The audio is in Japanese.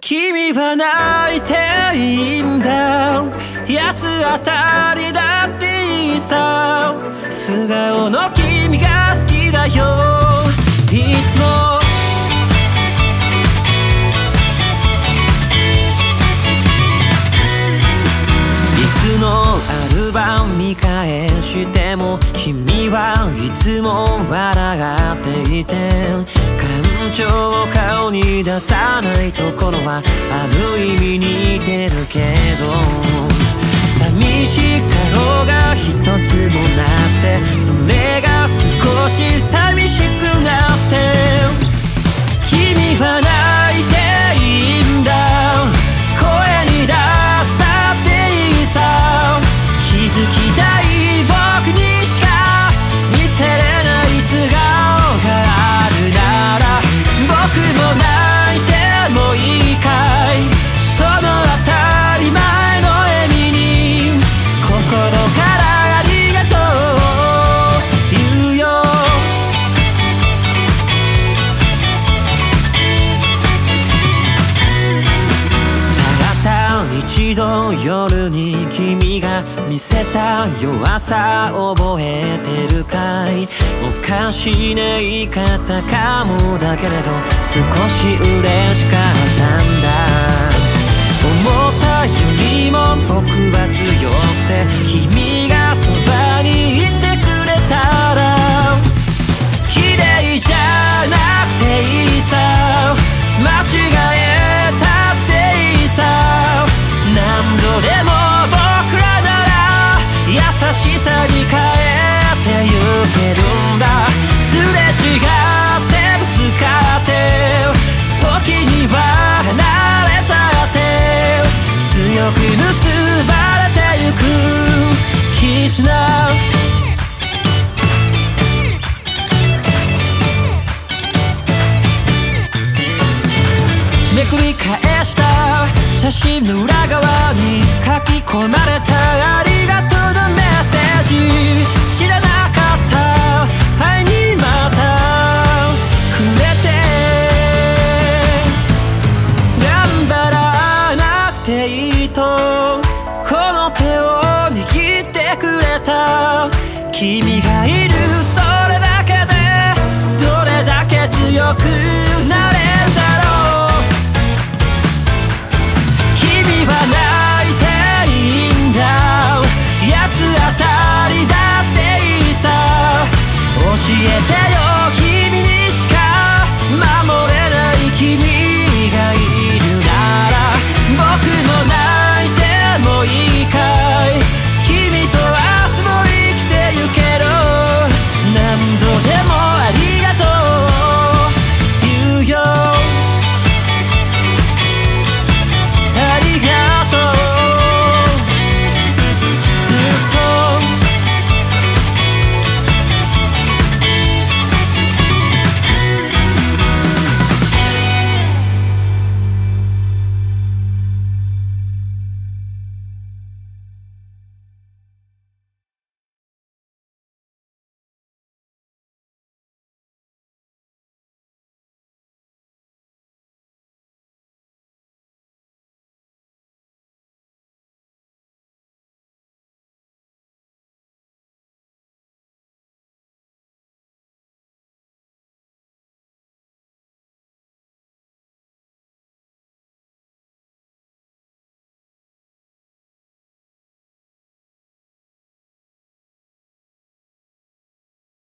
君は泣いていいんだ。八つ当たりだっていいさ。素顔の君はいつも笑っていて感情を顔に出さないところはある意味似てるけど寂しかろうが一つもなくてそれ一度夜に君が見せた弱さ覚えてるかい?おかしな言い方かもだけれど少し嬉しかったんだ。思ったよりも僕は強くて君がそばにいてくれたら。綺麗じゃなくていいさ。間返した写真の裏側に書き込まれたありがとうのメッセージ。知らなかった。愛にまた。触れて頑張らなくていいとこの手を握ってくれた。君がいる。それだけでどれだけ強く